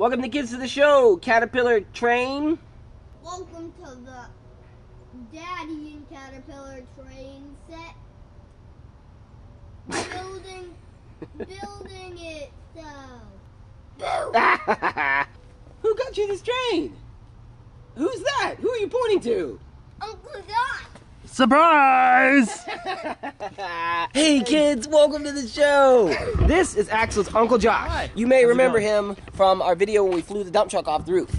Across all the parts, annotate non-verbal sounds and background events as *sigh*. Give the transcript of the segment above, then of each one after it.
Welcome the kids to the show, Caterpillar Train. Welcome to the Daddy and Caterpillar train set. *laughs* Building, building it. *laughs* Who got you this train? Who's that? Who are you pointing to? Uncle Doc. Surprise! *laughs* hey kids, welcome to the show. This is Axel's Uncle Josh. You may remember him from our video when we flew the dump truck off the roof.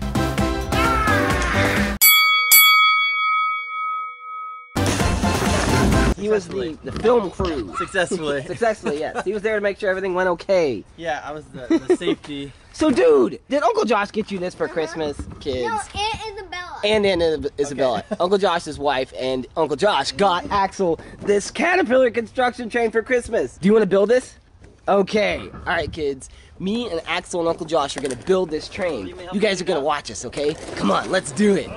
He was the, the film crew. Successfully. *laughs* Successfully, yes. He was there to make sure everything went okay. yeah, I was the, the safety. So, dude, did Uncle Josh get you this for uh-huh. Christmas, kids? No, Aunt Isabella. And Aunt Isabella, Uncle Josh's wife, and Uncle Josh got Axel this Caterpillar construction train for Christmas. Do you want to build this? Okay. All right, kids. Me and Axel and Uncle Josh are gonna build this train. You guys are gonna watch us, okay? Come on, let's do it.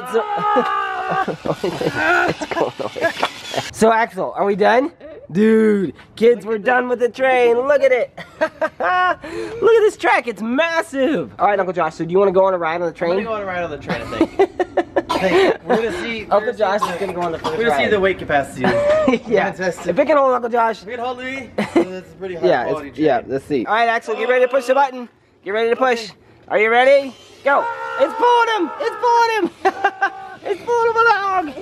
Right, so going. So Axel, are we done? Dude, kids, we're done with the train. Look at it. *laughs* Look at this track. It's massive. All right, Uncle Josh. So do you want to go on a ride on the I'm train? gonna go on a ride on the train, I think. *laughs* I think we're gonna see. Uncle see Josh is gonna go on the first We're gonna see the weight capacity. *laughs* yeah. Fantastic. If it can hold Uncle Josh. We can hold Louis. Pretty high Yeah, quality train. yeah, let's see. All right, Axel, get ready to push the button. Get ready to push. Are you ready? Go. It's pulling him. It's pulling him. *laughs* it's pulling him along.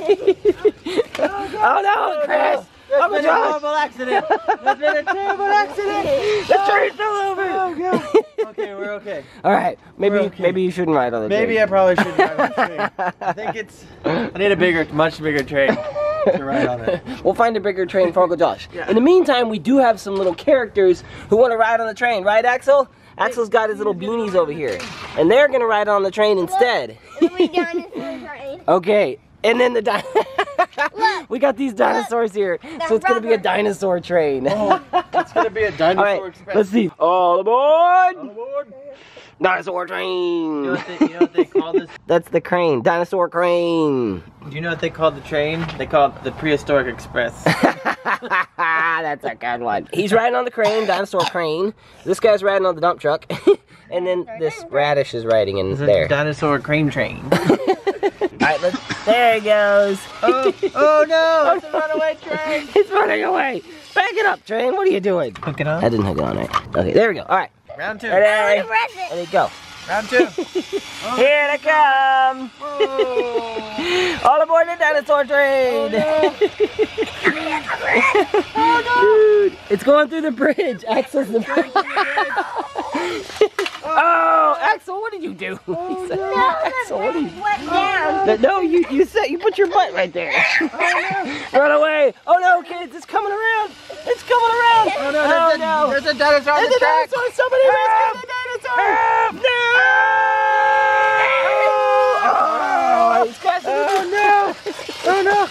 *laughs* oh no, Chris. That's Uncle been a horrible accident. That's been a terrible *laughs* accident. The train fell over. Oh god. Okay, we're okay. All right, maybe okay. maybe you shouldn't ride on the Maybe I probably shouldn't ride on the train. I think it's. I need a bigger, much bigger train to ride on it. We'll find a bigger train for Uncle Josh. Yeah. In the meantime, we do have some little characters who want to ride on the train, right, Axel? Axel's got his little beanies over here, and they're gonna ride on the train instead. And we dinosaur *laughs* train. Okay, and then the di- *laughs* we got these dinosaurs here, so it's gonna be a dinosaur train. Oh, it's gonna be a *laughs* All dinosaur right, express. let's see. All aboard! On board. Dinosaur You train. know, they, you know what they call this? That's the crane. Dinosaur crane. Do you know what they call the train? They call it the prehistoric express. *laughs* That's a good one. He's riding on the crane, dinosaur crane. This guy's riding on the dump truck, *laughs* and then this radish is riding in It's a there. dinosaur crane train. *laughs* All right, let's. There he goes. oh, oh no! It's oh, a runaway train. He's running away. Back it up, train. What are you doing? Hook it on. I didn't hook it on right. Okay, there we go. All right, Round two. ready? Oh, Press it. There you go. Round two. *laughs* Here they come. Oh. *laughs* All aboard the dinosaur train. Oh, Dude, it's going through the bridge. *laughs* Axel's the bridge. oh, oh. Axel, what did you do? Oh, he said, Axel, what did you down. No, No, you you said you put your butt right there. Oh, Run away! Oh no, kids, it's coming around! It's coming around! Oh no! Oh, There's, no. A, there's a dinosaur on There's the a track. dinosaur! Somebody rescue the dinosaur! Help! No! Oh, he's crashing Oh into- no! Oh no!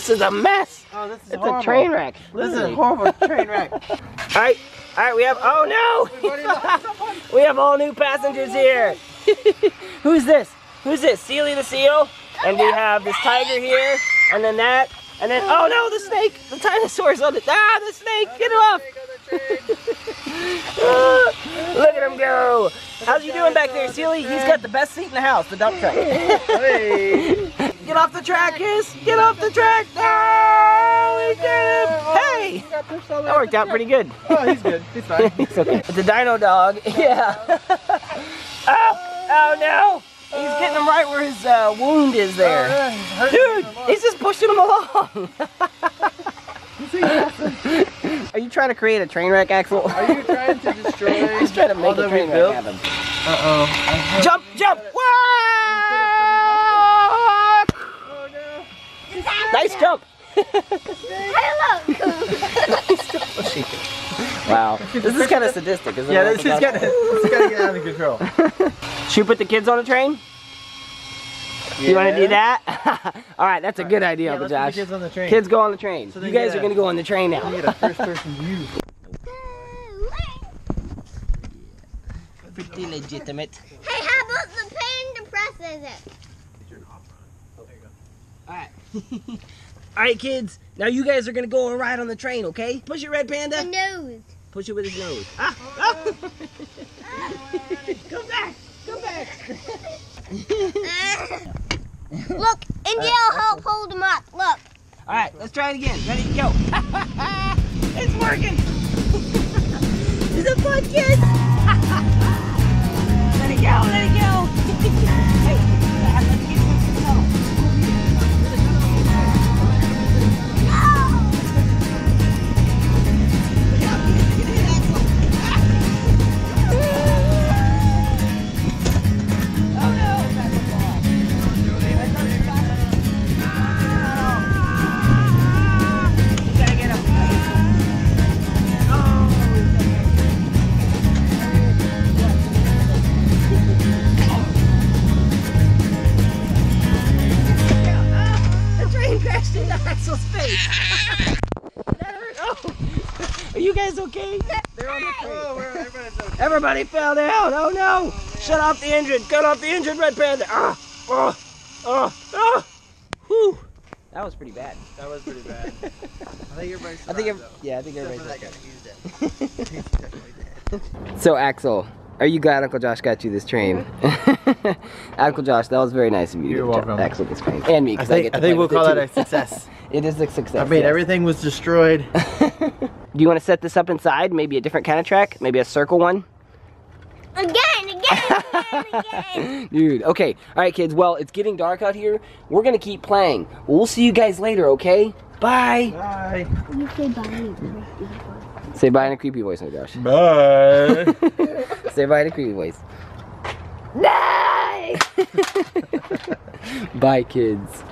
This is a mess. Oh, this is It's horrible. a train wreck. This is a horrible train wreck. *laughs* All right, all right, we have. Oh no! *laughs* we have all new passengers here. *laughs* Who's this? Who's this? Sealy the seal, and we have this tiger here, and then that, and then oh no, the snake! The dinosaur's on it. Ah, the snake! Get it off! Look at him go! How's you doing back there, Sealy? He's got the best seat in the house, the dump truck. Get off the track, Kiss! Get off the track! No, we did it! Hey, that worked out pretty good. Oh, he's good. He's fine. *laughs* It's okay. It's a dino dog. *laughs* Yeah. oh, Oh no! He's getting him right where his uh, wound is there. Dude, he's just pushing him along. *laughs* Are you trying to create a train wreck, Axel? Are you trying to *laughs* destroy He's trying to make a that train wreck happen. Uh-oh. Jump, jump! Wah! Oh no. Nice jump! Hello. *laughs* Wow, this is kind of sadistic, isn't Yeah, it? this is gonna, this is gonna get out of control. *laughs* Should we put the kids on a train? You want to do that? *laughs* All right, that's a good idea, Yeah, Uncle let's put Josh. kids on the train. Kids go on the train. So you guys get are gonna go on the train now. We get a first-person view. Pretty legitimate. Hey, how about the pain depresses it? All right. *laughs* All right, kids. Now you guys are gonna go and ride on the train, okay? Push it, Red Panda. The nose. Push it with his nose. *laughs* Ah, ah. Come back. Come back. *laughs* Look, India will help hold him up. Look. All right, let's try it again. Ready go. *laughs* it's working. *laughs* Is it fun, kids? let it go. Let it go. Axel's face. that hurt. Oh. Are you guys okay? They're on the train. Oh, okay. Everybody fell down. Oh no! Oh, Shut off the engine. Cut off the engine, Red Panda. Ah! Oh! Oh! Oh! Whew! That was pretty bad. That was pretty bad. *laughs* I think everybody's I think, ev- yeah, I think though. everybody's Except okay. that. He's *laughs* dead. He's definitely dead. So Axel, are you glad Uncle Josh got you this train? *laughs* Uncle Josh, that was very nice of you. You're get welcome. Axel this train and me. because I, think, get I think we'll with it call that a success. It is a success. I mean, yes. everything was destroyed. *laughs* Do you want to set this up inside? Maybe a different kind of track? Maybe a circle one? Again, again, again, again. *laughs* Dude, okay. All right, kids. Well, it's getting dark out here. We're going to keep playing. We'll see you guys later, okay? Bye. Bye. You say bye. Say bye in a creepy voice, no Josh. Bye. *laughs* Say bye in a creepy voice. Bye. Bye, kids.